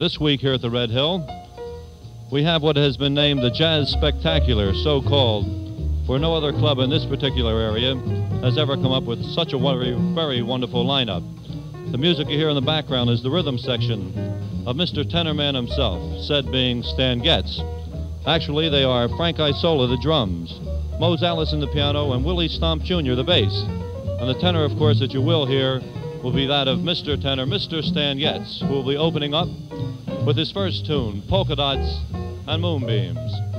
This week here at the Red Hill, we have what has been named the Jazz Spectacular, so called, for no other club in this particular area has ever come up with such a very, very wonderful lineup. The music you hear in the background is the rhythm section of Mr. Tenorman himself, said being Stan Getz. Actually, they are Frank Isola, the drums, Mose Allison, the piano, and Willie Stump Jr., the bass. And the tenor, of course, that you will hear will be that of Mr. Tenor, Mr. Stan Getz, who will be opening up with his first tune, Polka Dots and Moonbeams.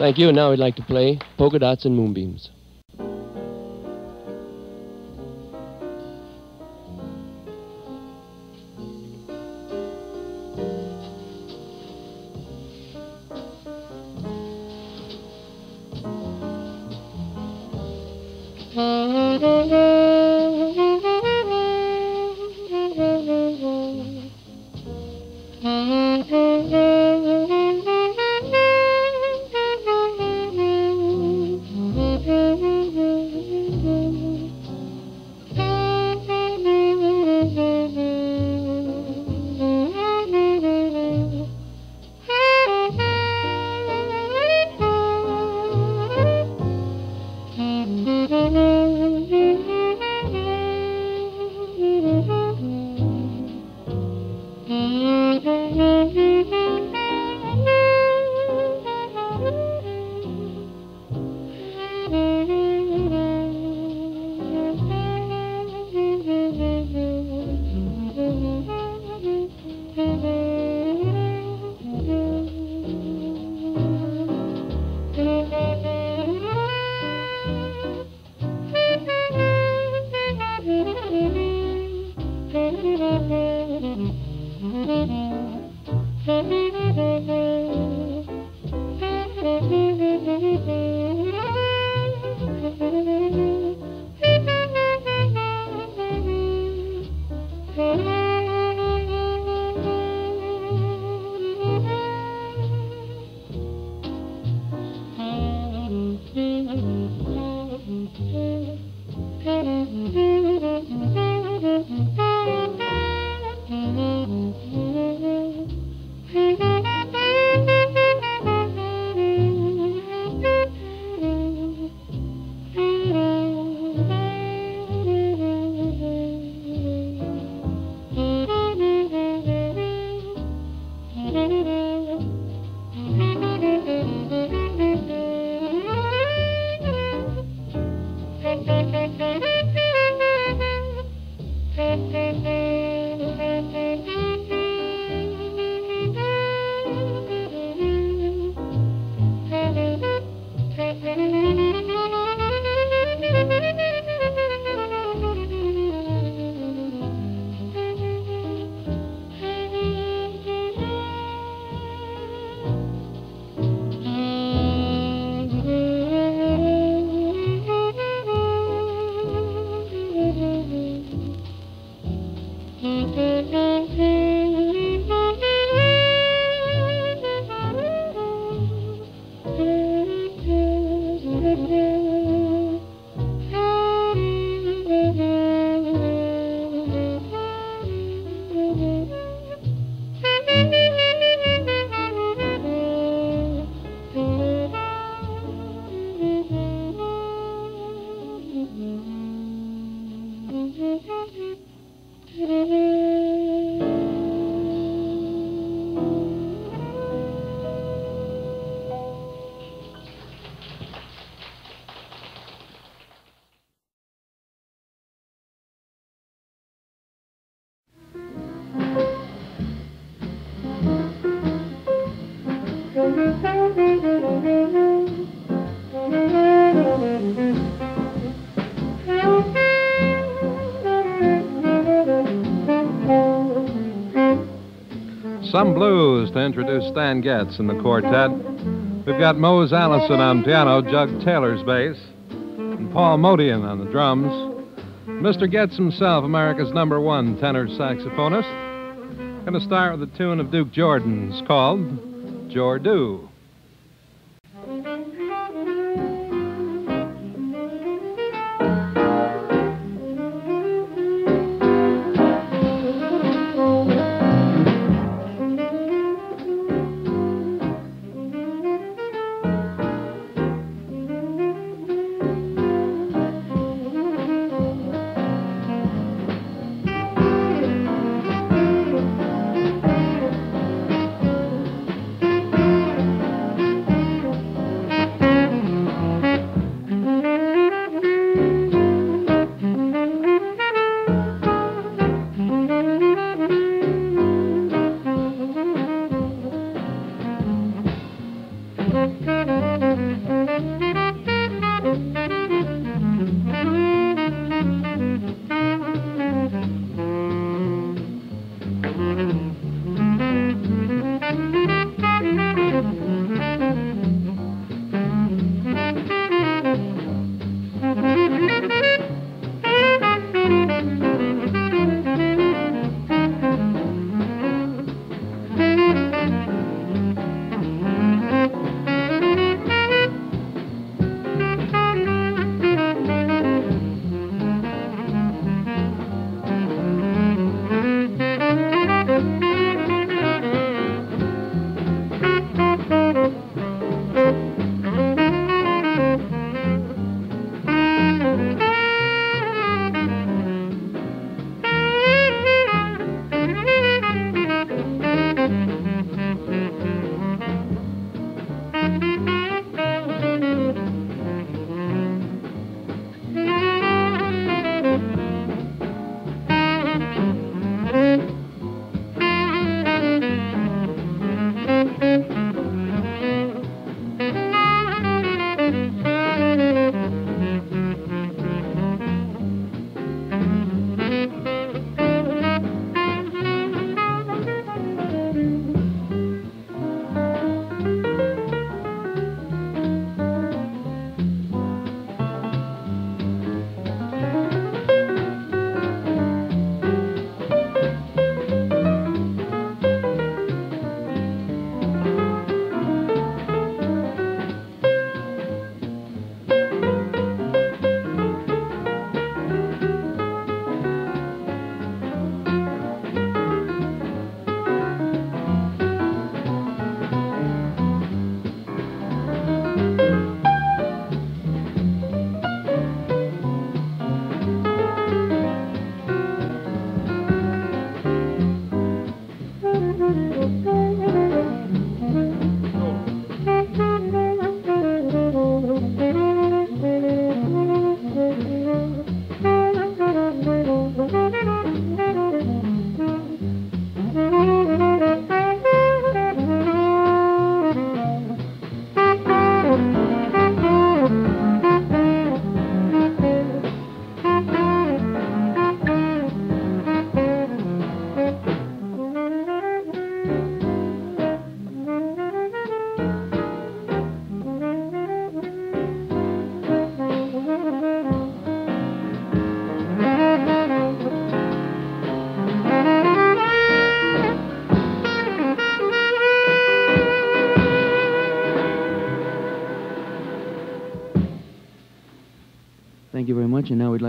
Thank you, and now we'd like to play Polka Dots and Moonbeams. Mm-hmm. Some blues to introduce Stan Getz in the quartet. We've got Mose Allison on piano, Jug Taylor's bass, and Paul Motian on the drums. Mr. Getz himself, America's number one tenor saxophonist. Going to start with a tune of Duke Jordan's called Jordu.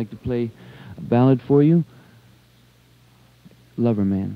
Like to play a ballad for you Lover Man.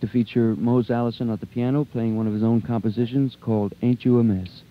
To feature Mose Allison at the piano playing one of his own compositions called Ain't You a Mess.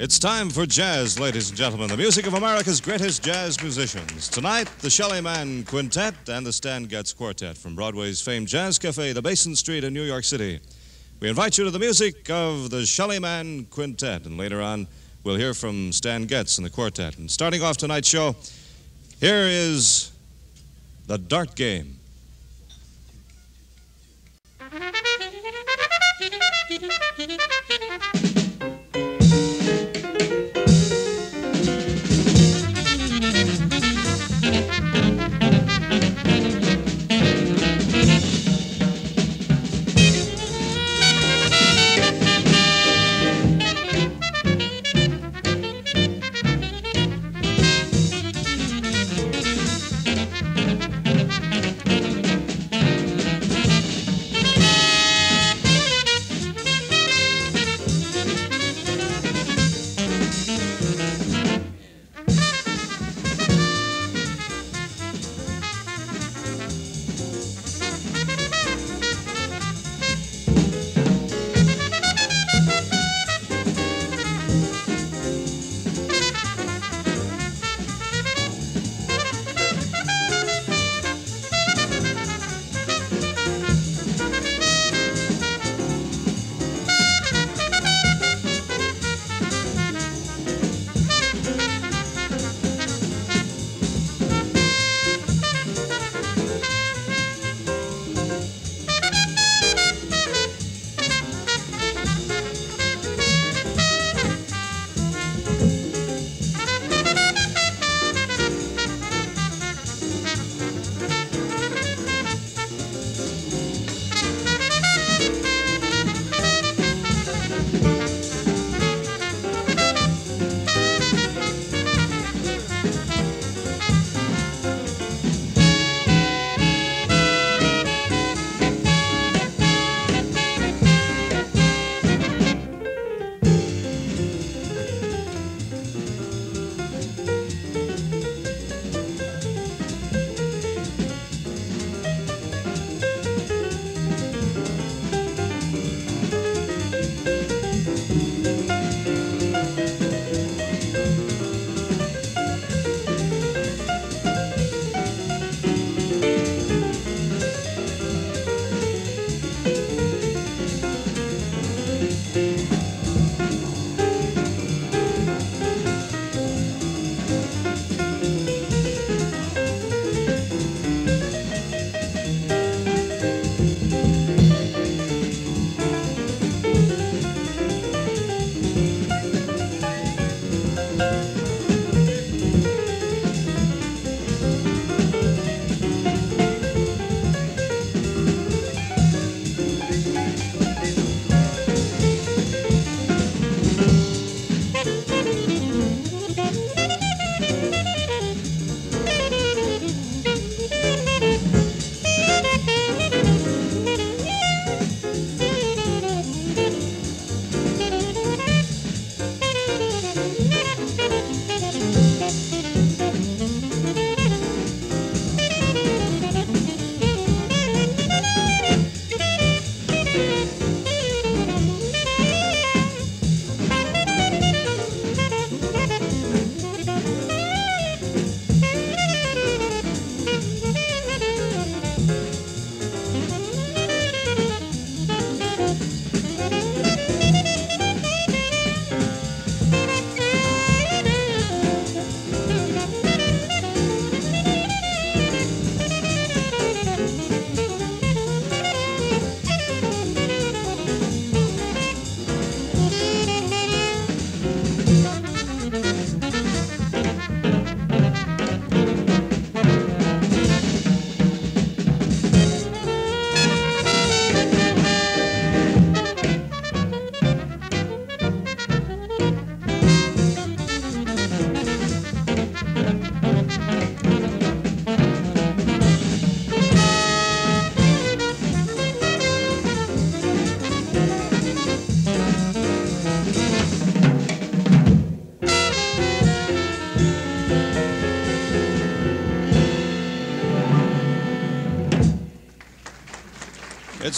It's time for jazz, ladies and gentlemen. The music of America's greatest jazz musicians. Tonight, the Shelly Manne Quintet and the Stan Getz Quartet from Broadway's famed Jazz Cafe, the Basin Street in New York City. We invite you to the music of the Shelly Manne Quintet, and later on, we'll hear from Stan Getz and the quartet. And starting off tonight's show, here is The Dart Game.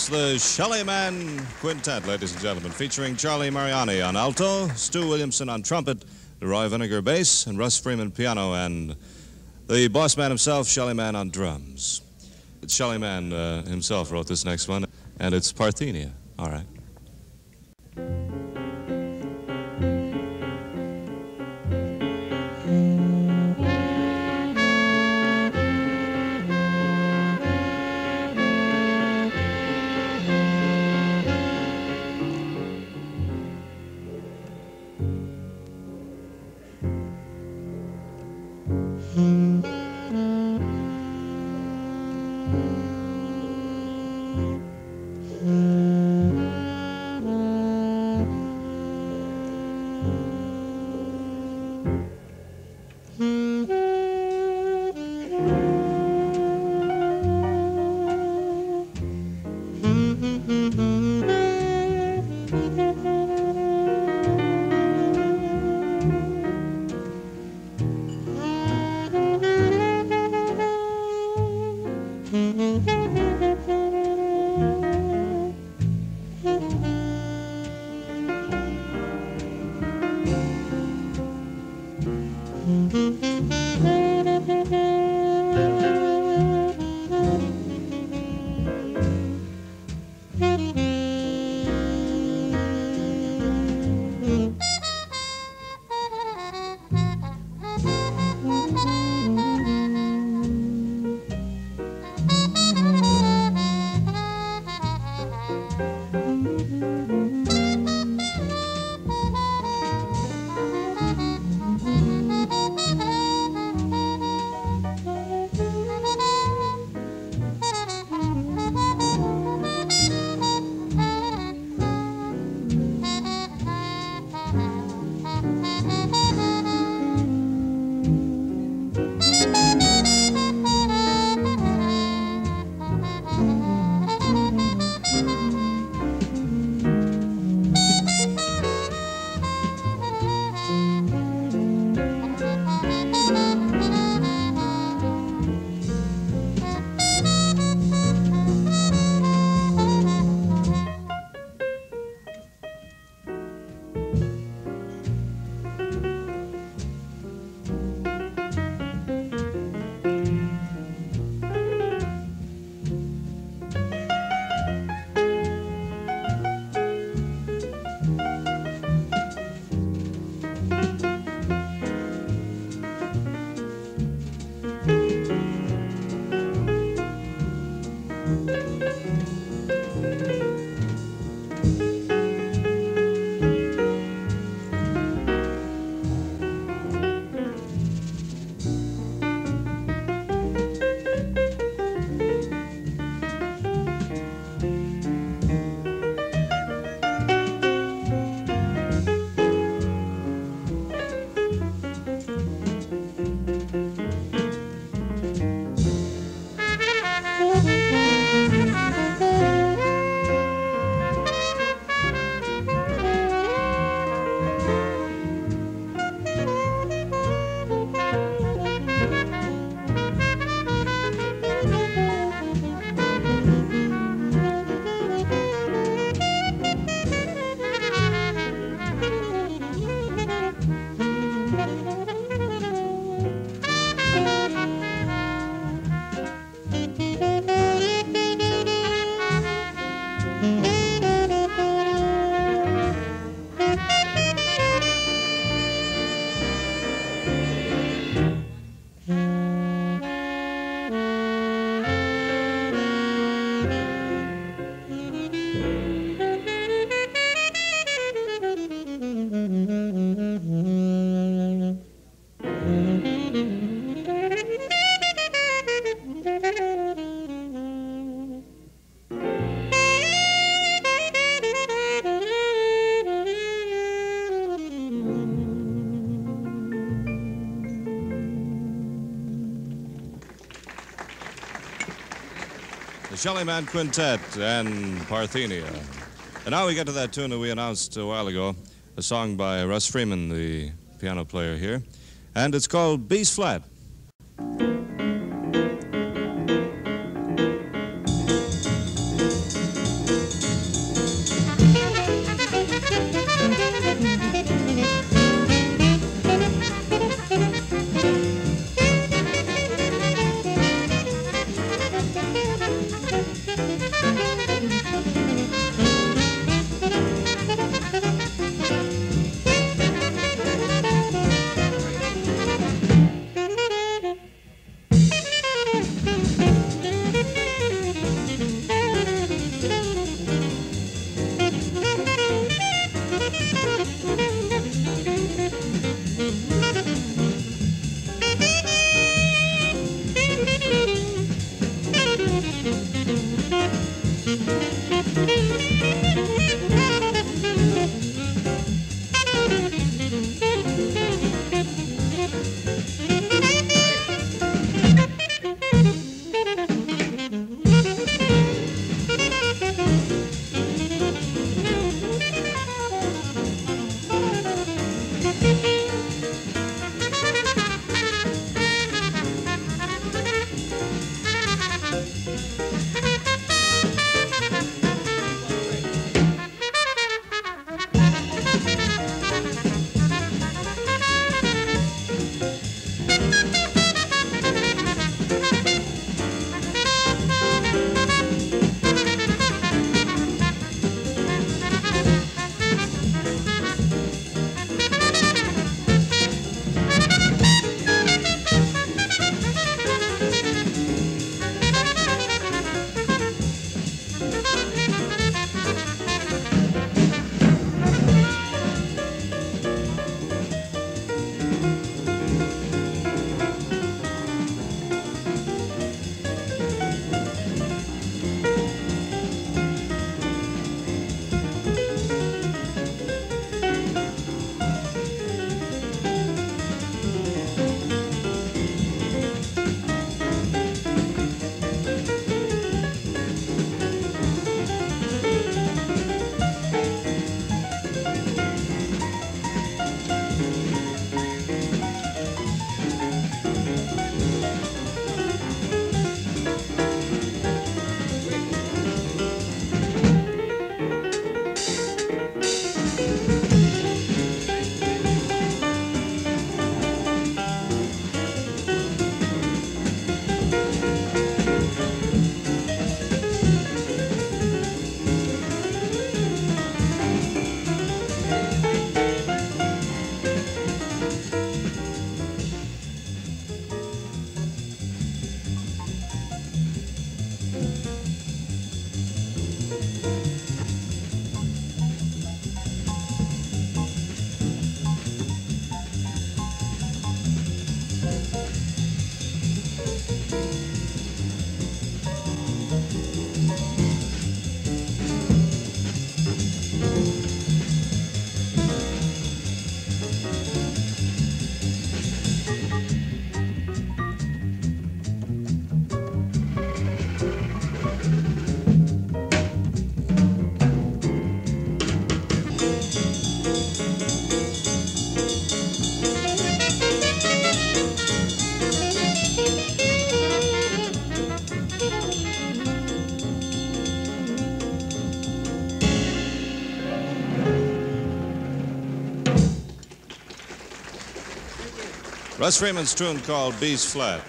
It's the Shelly Manne Quintet, ladies and gentlemen, featuring Charlie Mariano on alto, Stu Williamson on trumpet, Roy Vinnegar bass, and Russ Freeman piano, and the boss man himself, Shelly Manne on drums. It's Shelly Manne uh, himself wrote this next one, and it's Parthenia. All right. The Shelly Manne Quintet and Parthenia. And now we get to that tune that we announced a while ago, a song by Russ Freeman, the piano player here. And it's called Bea's Flat. Les Freeman's tune called Bea's Flat.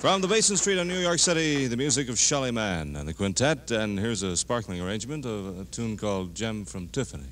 From the Basin Street in New York City, the music of Shelly Manne and the quintet, and here's a sparkling arrangement of a tune called Gem from Tiffany.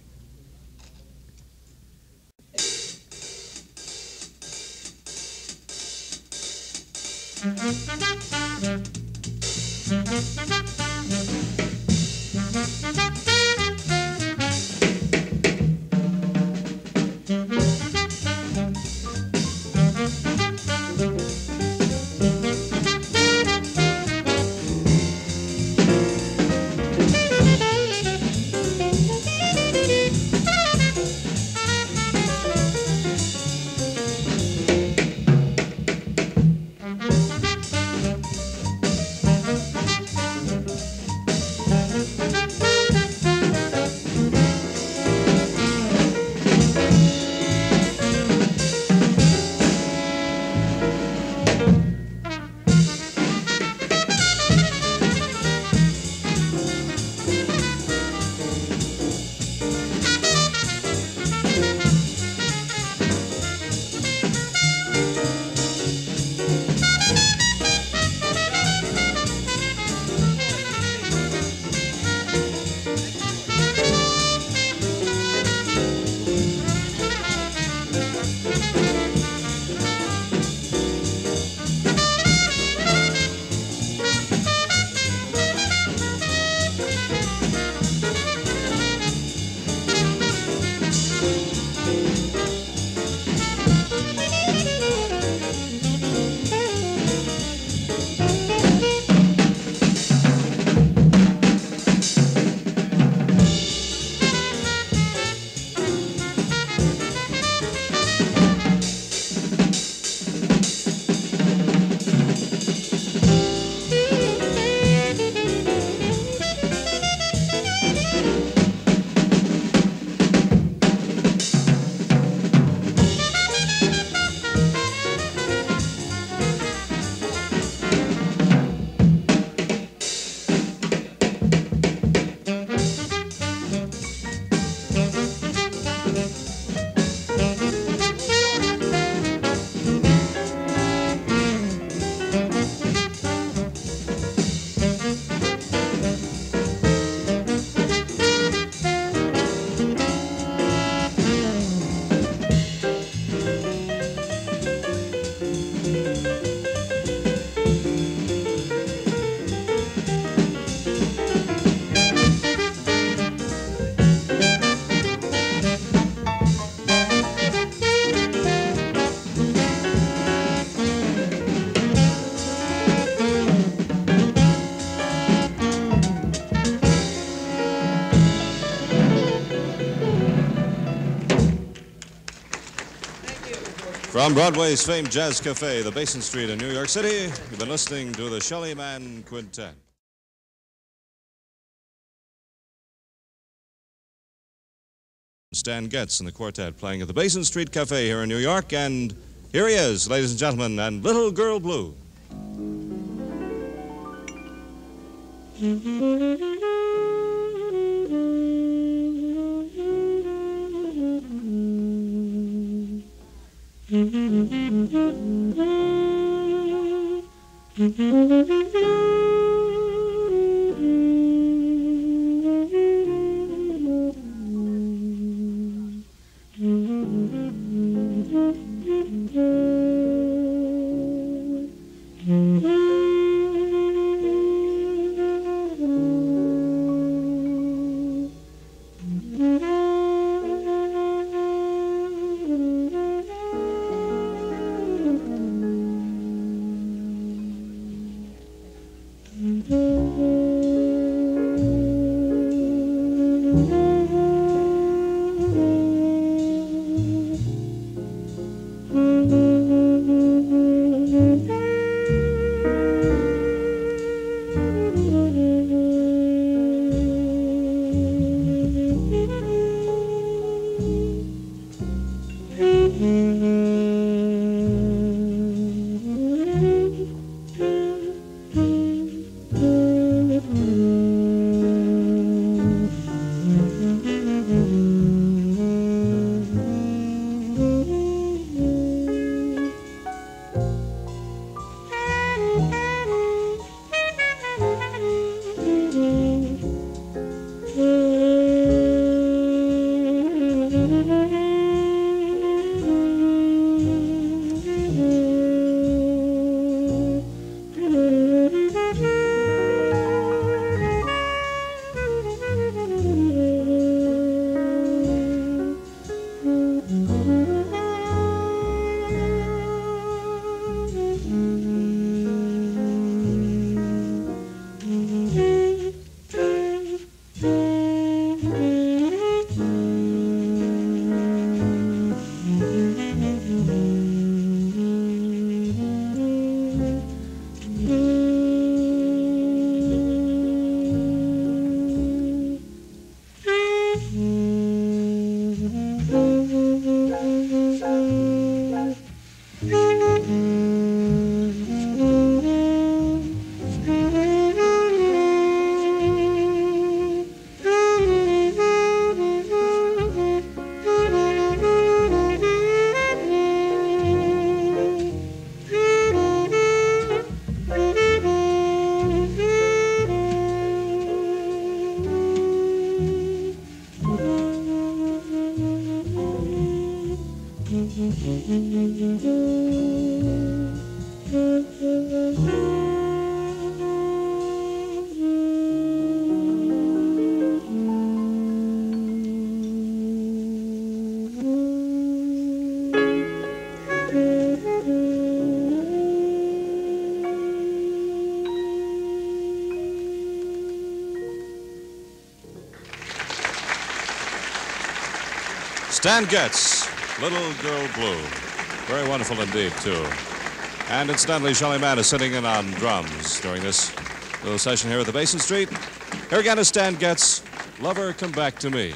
From Broadway's famed Jazz Cafe, the Basin Street in New York City, you've been listening to the Shelly Manne Quintet. Stan Getz and the quartet playing at the Basin Street Cafe here in New York, and here he is, ladies and gentlemen, and Little Girl Blue. Mm-hmm. Stan Getz, Little Girl Blue. Very wonderful indeed, too. And incidentally, Shelly Manne is sitting in on drums during this little session here at the Basin Street. Here again is Stan Getz, Lover Come Back to Me.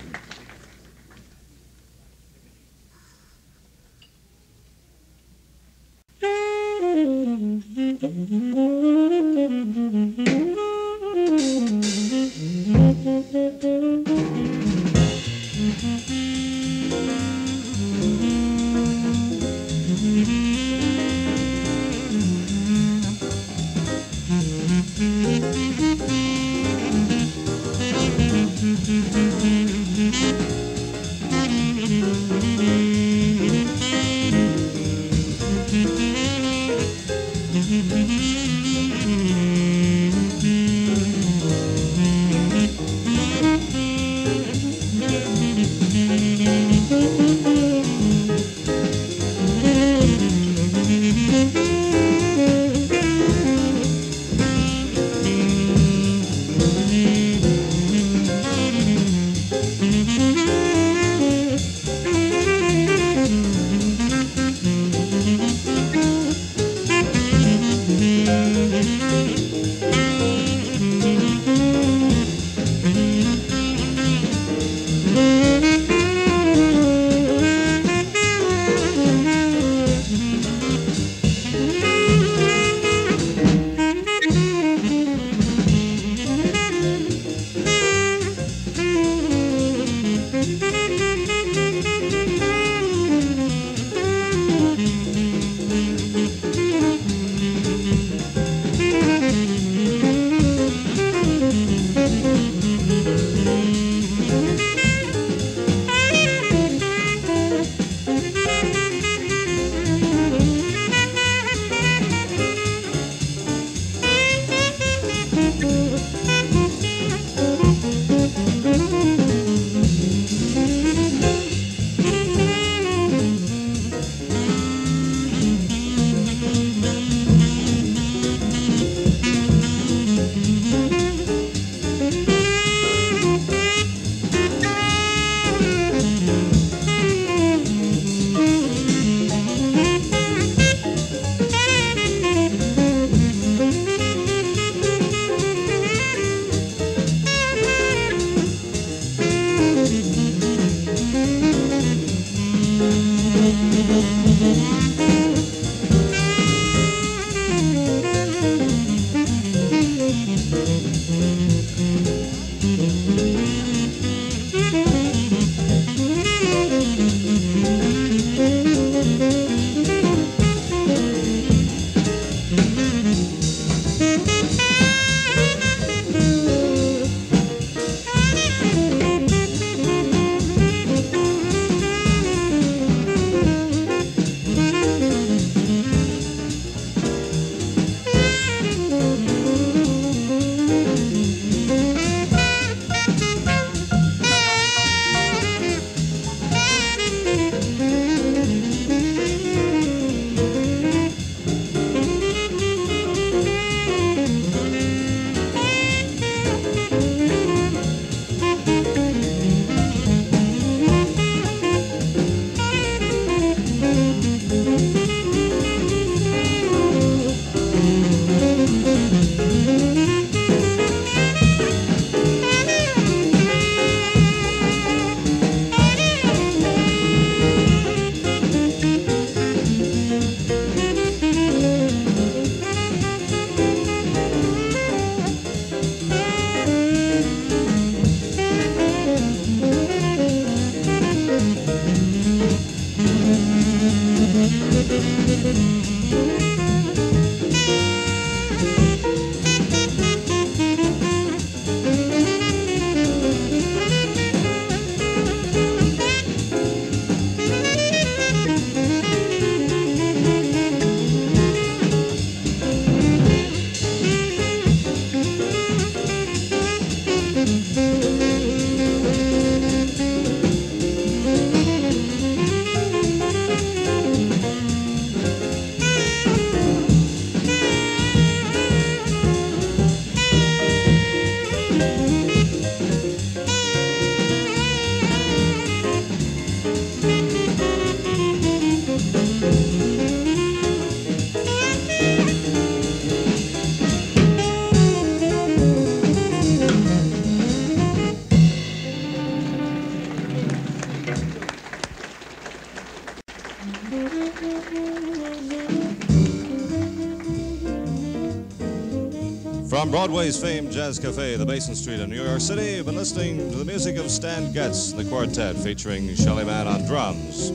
Broadway's famed Jazz Cafe, the Basin Street in New York City, you've been listening to the music of Stan Getz, the quartet, featuring Shelly Manne on drums.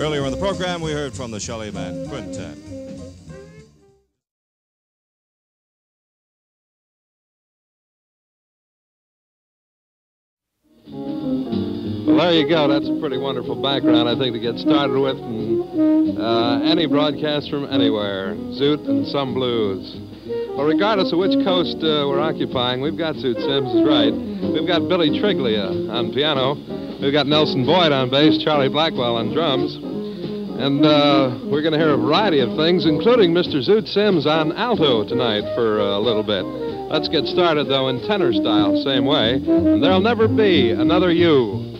Earlier in the program, we heard from the Shelly Manne Quintet. Well, there you go. That's a pretty wonderful background, I think, to get started with. And, uh, any broadcast from anywhere, Zoot and some blues. Well, regardless of which coast uh, we're occupying, we've got Zoot Sims is right. We've got Billy Triglia on piano. We've got Nelson Boyd on bass, Charlie Blackwell on drums. And uh, we're going to hear a variety of things, including Mr. Zoot Sims on alto tonight for a little bit. Let's get started, though, in tenor style, same way. And there'll never be another you.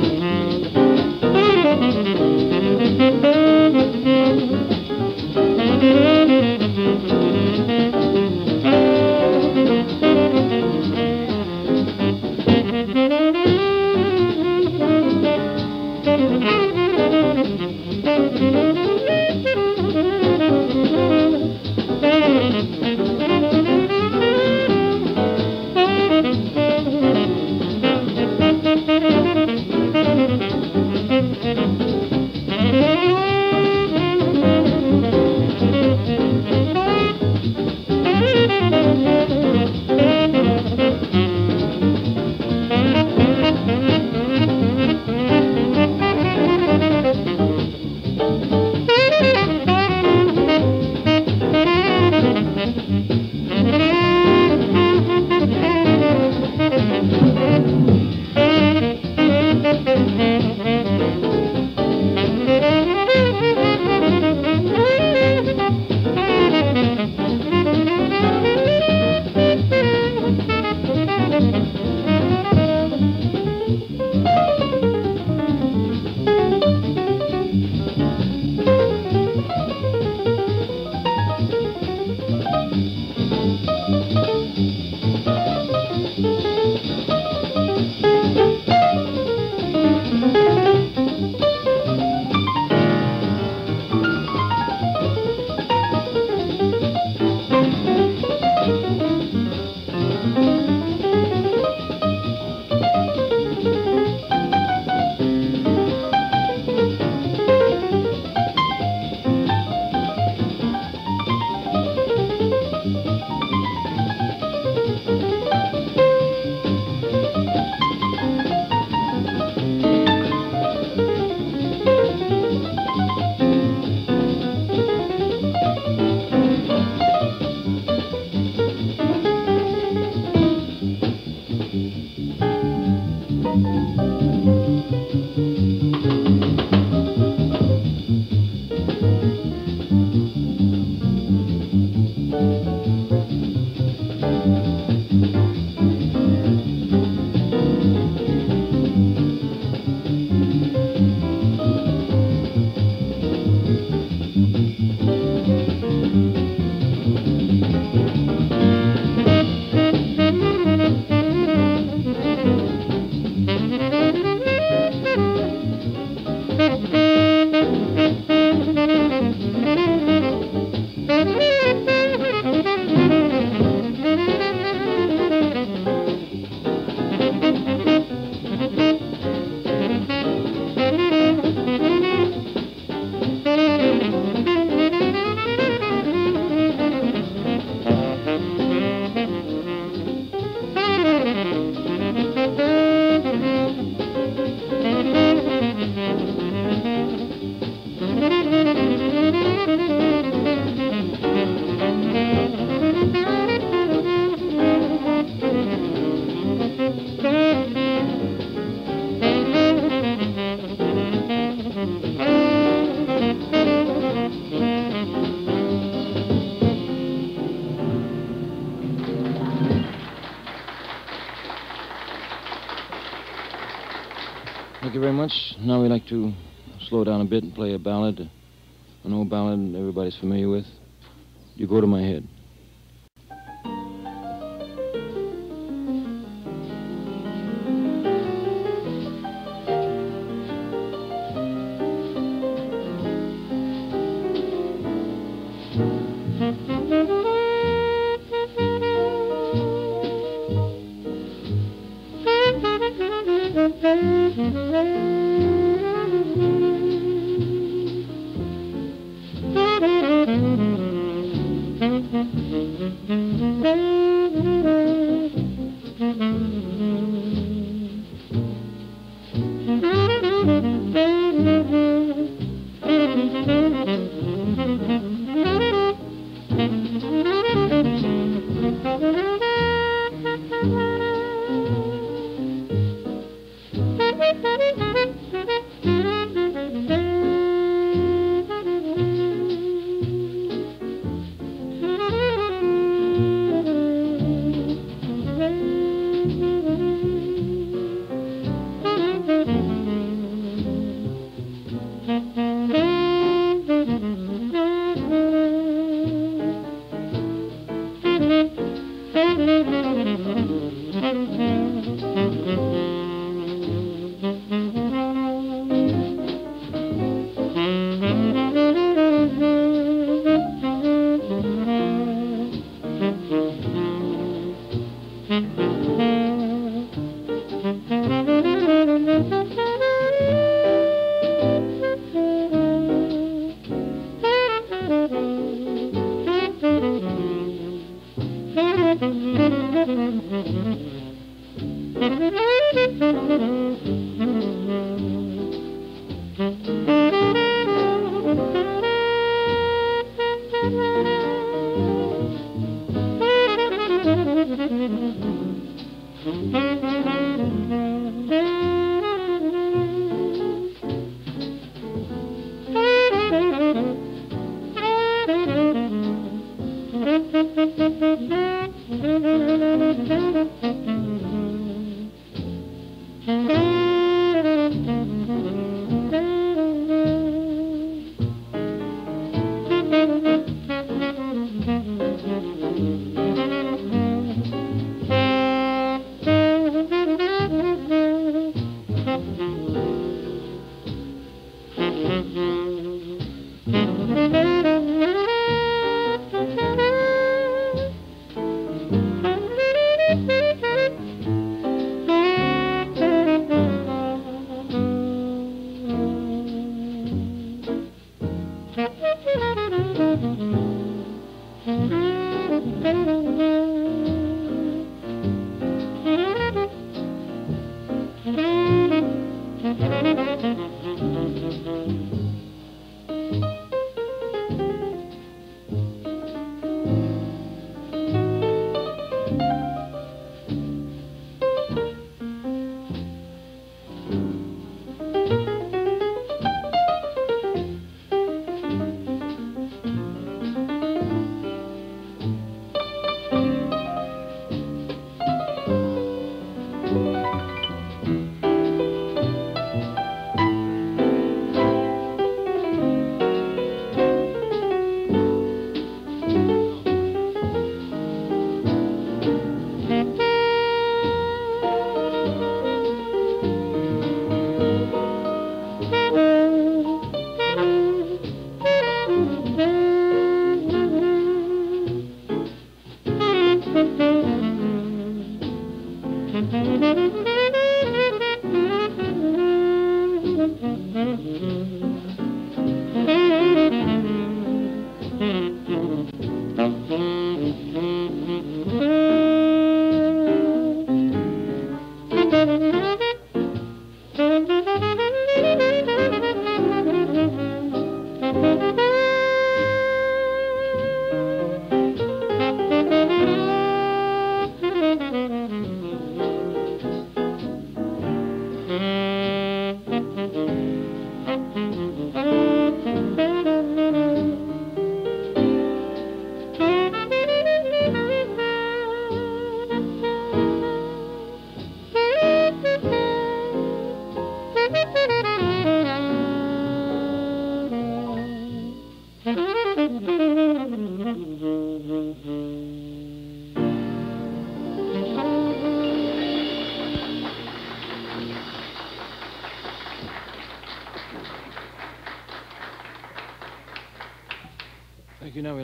much. Now we'd like to slow down a bit and play a ballad. An old ballad everybody's familiar with. You go to my head.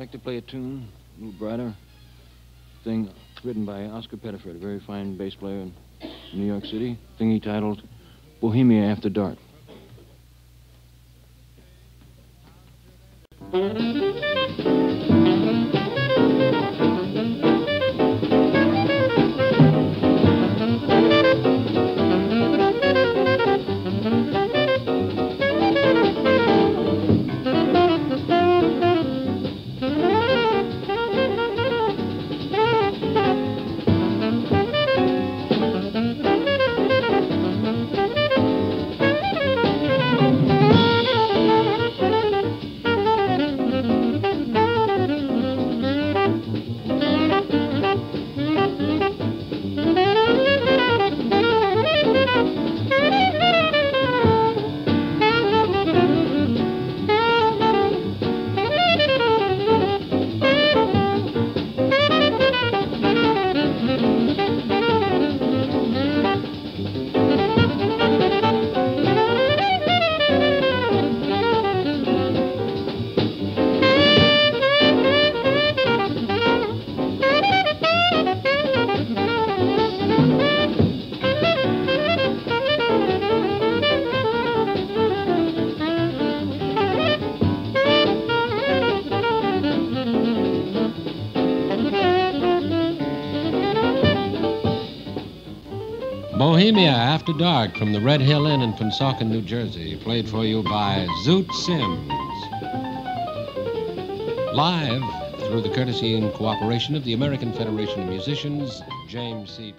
Like to play a tune, a little brighter. Thing written by Oscar Pettiford, a very fine bass player in New York City. Thing he titled Bohemia After Dark. Bohemia After Dark from the Red Hill Inn in Pennsauken, New Jersey, played for you by Zoot Sims. Live through the courtesy and cooperation of the American Federation of Musicians, James C.